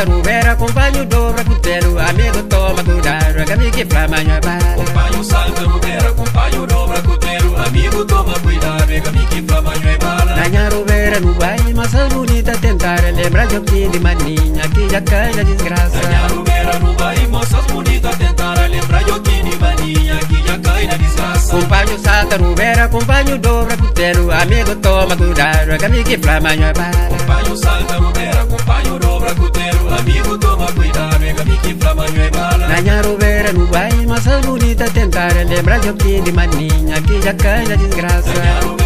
Tarubera, companho dobra, cutelo, amigo toma, cuidado, que me que flama, Companho salta, quero, companho dobra. Toma cuidado, que amigo pra amanhã bala. Nanha Rubera no vai, mas as bonita tentar Lembra de um de maninha que já cai na desgraça. Nanha Rubera no vai, moças bonitas tentar Lembra de um de maninha que já cai na desgraça. Acompanho salta Rubera, acompanho dobra cutelo Amigo toma cuidado, que amigo pra amanhã vai Acompanho salta Rubera, de maninha que já cai na desgraça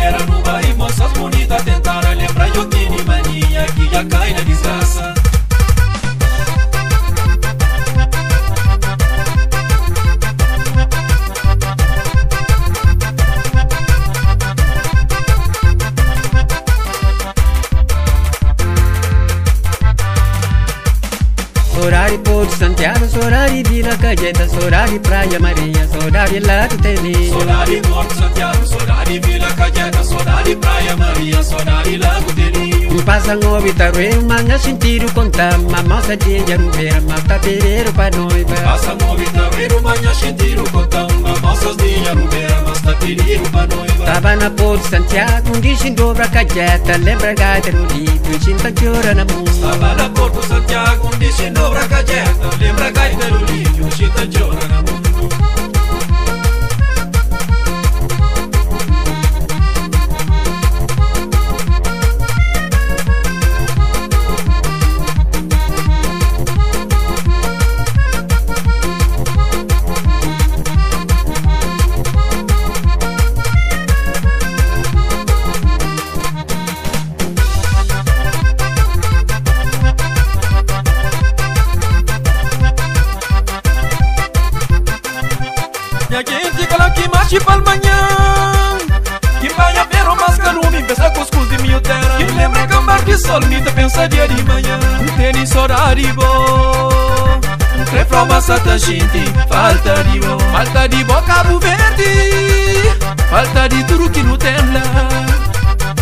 Sur Santiago, Sorari, Vila Cayeta, Sorari, Praia Maria, Sorari, Lato Tele. Sorari, Porto Santiago, Sorari, Vila Cayeta, Sorari, Praia Maria, Sorari, Lago Tele. Passa no Vitarue, Manga Sintiro, Conta, Mamosa de Jarumbeira, Mata Pereiro, Panoiva. Passa no Vitarue, Manga Sintiro, Conta, Mamosas de Jarumbeira, Mata Pereiro, Havana Port Santiago Ngishin Dobra Kajeta Lembra Gaita Rudito Ishinta Jura na Musa Havana Port Santiago Ngishin Dobra Kajeta Lembra Gaita Rudito Ishinta Jura na mundo Minha gente cala que machi palmanhã Que vai haver o mascarume Pensa cuscuz de mil terra Que lembra gambar que sol me dá pensa dia de manhã. Um tênis horário bom. Um trefro massata gente Falta de bom. Falta de bom Cabo Verde. Falta de truque Nutella.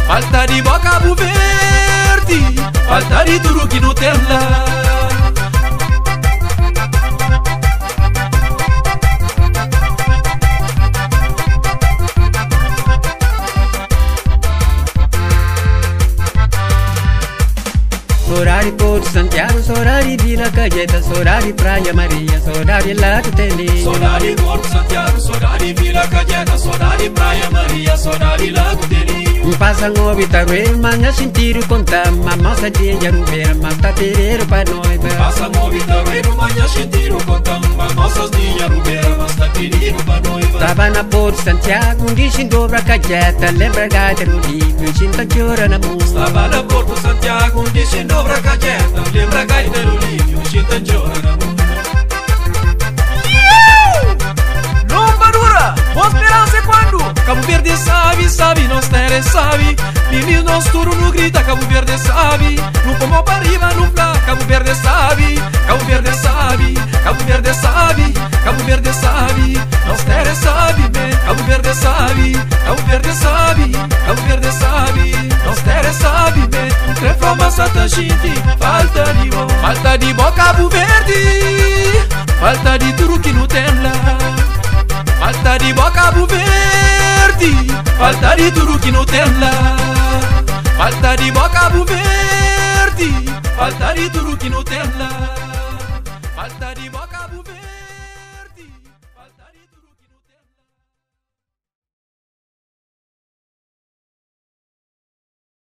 Falta de bom Cabo Verde. Falta de truque Nutella. Sorari Santiago, Santiago, Sorari, Vila Cajeta, Sorari, Praia Maria, Sorari, la Tendê. Sorari, Gordo, Santiago, Sorari, Vila Cajeta, Sorari, Praia Maria, Sorari, la Tendê. Pasa ngobi tarwe manga shintiru konta mama sa tie jaru mata terero para noiva Pasa ngobi tarwe manga shintiru konta mama sa de jaru vera mata terero para noiva Tava na por Santiago ngishin dobra kajeta lembra gaita rudi kushin ta chora na bu Tava na Santiago, disse dobra cajeta Lembra gaita no livro, chita chora na mundo Lomba dura, boa esperança é quando? Cabo Verde sabe, sabe, nós terra sabe. Meninos nós tudo no grita, Cabo Verde sabe. No como para riba, no Cabo Verde sabe. Cabo Verde sabe, Cabo Verde sabe Cabo Verde sabe, nós terra sabe, man Cabo Verde sabe, Cabo Verde sabe Cabo Verde sabe, Massata gente, falta de bom. Falta de bom Cabo Verde. Falta de truque Nutella Falta di boa Cabo Verde. Falta di truque Nutella Falta di boa Cabo Verde. Falta di truque Nutella Falta di boa Cabo Verde